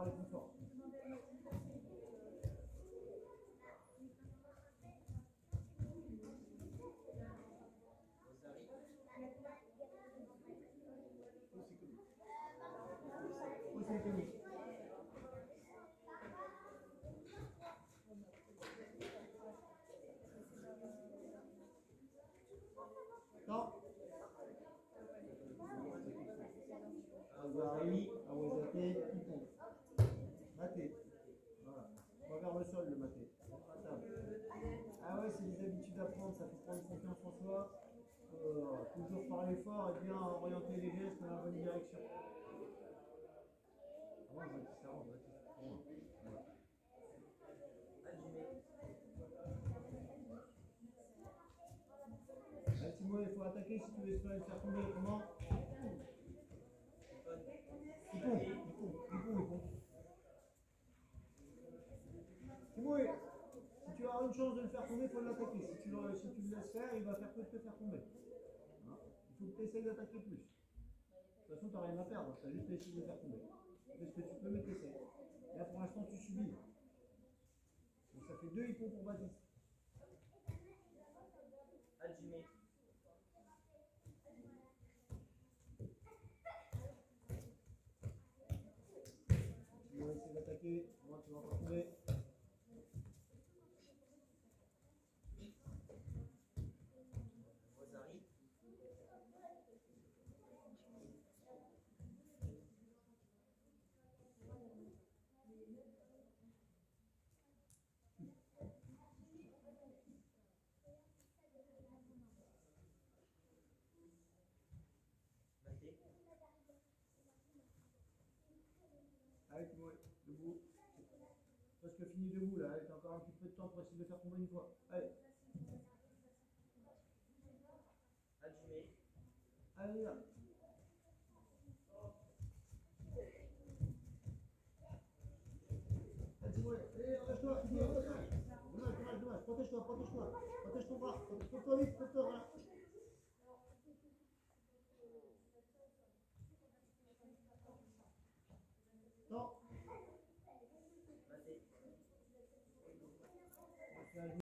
parler plus fort. C'est des habitudes à prendre, ça faut prendre confiance en soi. Euh, toujours parler fort et bien orienter les gestes dans la bonne direction. Il faut attaquer si tu veux espérer le faire tomber. Comment Il pompe, il pompe, il pompe, il pompe. Timo, si tu as une chance de le faire tomber, il faut l'attaquer. Si, tu le, si tu le laisses faire, il va faire que de te faire tomber. Hein? Il faut que tu essayes d'attaquer plus. De toute façon, tu n'as rien à perdre, tu as juste à essayer de le faire tomber. Fais ce que tu peux, mais tu essaies. Là, pour l'instant, tu subis. Donc, ça fait deux hippos pour Baptiste. Hajime. Tu vas essayer d'attaquer, moi, tu vas pas tomber. Allez, Timo, debout. Presque fini debout là, allez, t'as encore un petit peu de temps pour essayer de le faire tomber une fois. Allez, Hajime. allez là. Allez, arrête-toi. Dommage, dommage, dommage, protège-toi, protège-toi. Protège ton bras, protège-toi vite, protège-toi. Non. Maté. Là,